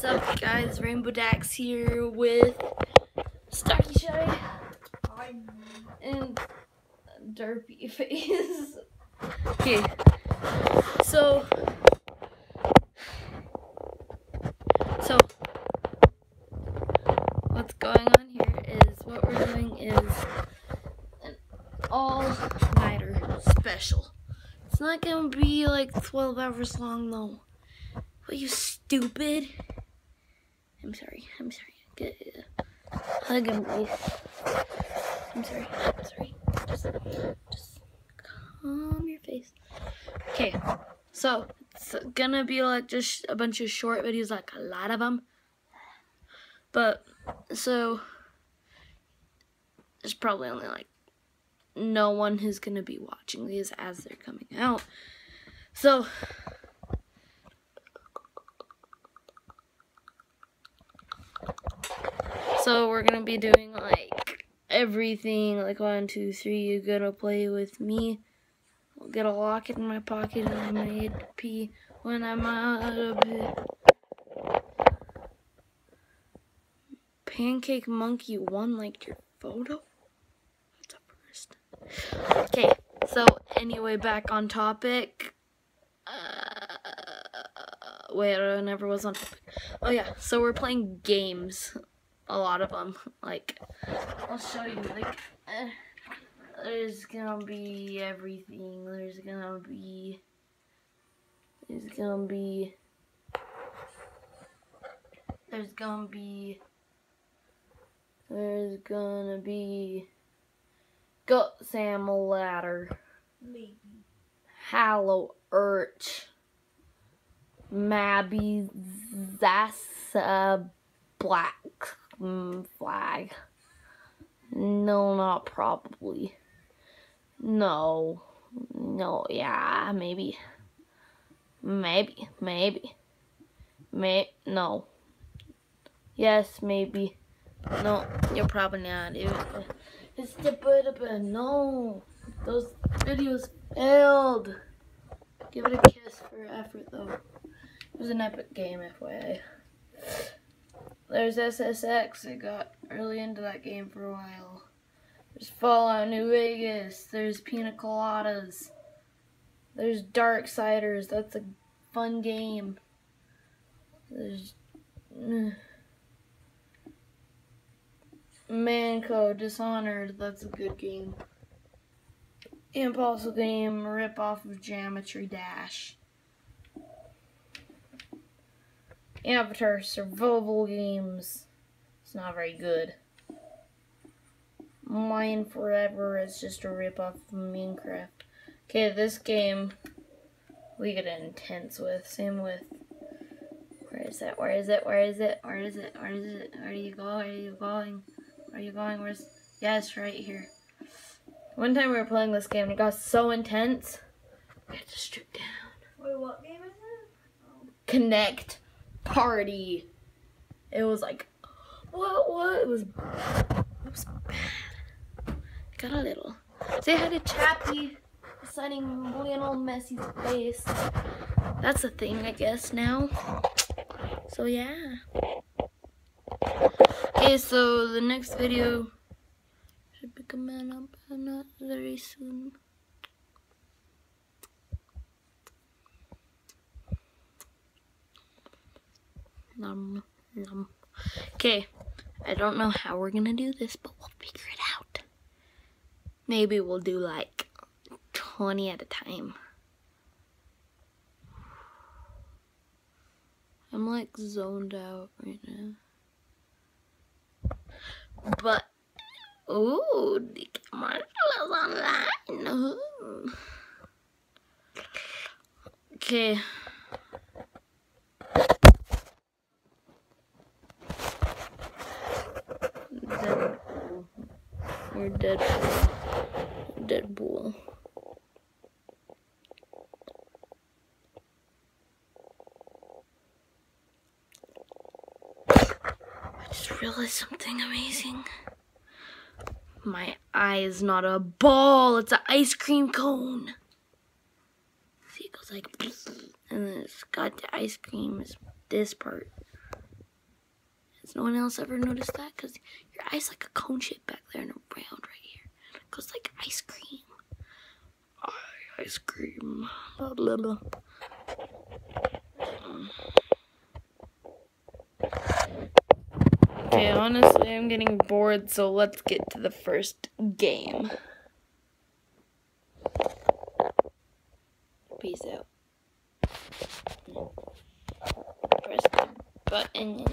What's up, guys? Rainbow Dax here with Stocky Shy and Derpy Face. okay, so so what's going on here is what we're doing is an all-nighter special. It's not gonna be like 12 hours long though. What you stupid? I'm sorry. I'm sorry. Get uh, hug him, please. I'm sorry. I'm sorry. Just, just calm your face. Okay. So it's gonna be like just a bunch of short videos, like a lot of them. But so there's probably only like no one who's gonna be watching these as they're coming out. So So we're gonna be doing like everything, like one, two, three, you gotta play with me. I'll get a locket in my pocket and I'm gonna pee when I'm out of it. Pancake Monkey one liked your photo? That's a first. Okay, so anyway, back on topic. Uh, wait, I never was on topic. Oh yeah, so we're playing games a lot of them. Like, I'll show you. Like, uh, there's gonna be everything. There's gonna be. There's gonna be. There's gonna be. There's gonna be. Goat Simulator. Maybe. Hallow Urch. Mabby Zassa Black Mm, flag. No, not probably. No. No, yeah, maybe. Maybe, maybe. May, no. Yes, maybe. No, you're probably not. It, it's the but no. Those videos failed. Give it a kiss for effort, though. It was an epic game, FYI. There's SSX. I got really into that game for a while. There's Fallout New Vegas. There's Pina Coladas. There's Darksiders. That's a fun game. There's uh, Manco Dishonored. That's a good game. Impulse game rip off of Geometry Dash. Avatar survival games. It's not very good. Mine Forever is just a rip off of Minecraft. Okay, this game we get intense with. Same with where is it? Where is it? Where is it? Where is it? Where is it? Where are you going? Where are you going? Where are you going? Where's Yes, right here. One time we were playing this game and it got so intense. We had to strip down. Wait, what game is it? Connect party. It was like, what, what? It was, it was bad. Got a little. They had a chappy signing Lionel Messi's face. That's a thing, I guess, now. So, yeah. Okay, so the next video should be coming up not very soon. Okay, I don't know how we're gonna do this, but we'll figure it out. Maybe we'll do like 20 at a time. I'm like zoned out right now. But, ooh, the camera's online. Ooh. Okay. Or Deadpool. Deadpool. I just realized something amazing. My eye is not a ball, it's an ice cream cone. See, it goes like, and then it's got the ice cream is this part. Has no one else ever noticed that? Because eye's like a cone shape back there and a round right here. It goes like ice cream. Eye ice cream. Blah, blah, blah. Hmm. Okay, honestly, I'm getting bored, so let's get to the first game. Peace out. Press the button.